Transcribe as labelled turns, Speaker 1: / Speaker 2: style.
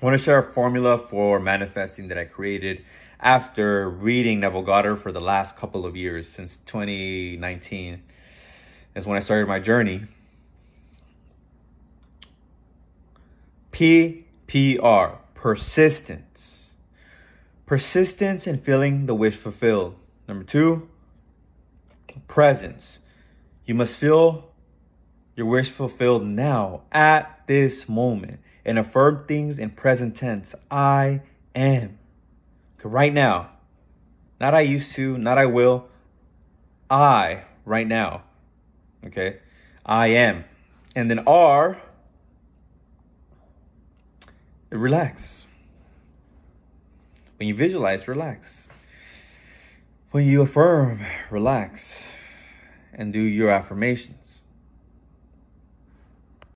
Speaker 1: I want to share a formula for manifesting that I created after reading Neville Goddard for the last couple of years since 2019 is when I started my journey. PPR, persistence. Persistence in feeling the wish fulfilled. Number two, presence. You must feel your wish fulfilled now, at this moment, and affirm things in present tense. I am. Right now. Not I used to, not I will. I, right now. Okay? I am. And then R, relax. When you visualize, relax. When you affirm, relax and do your affirmations.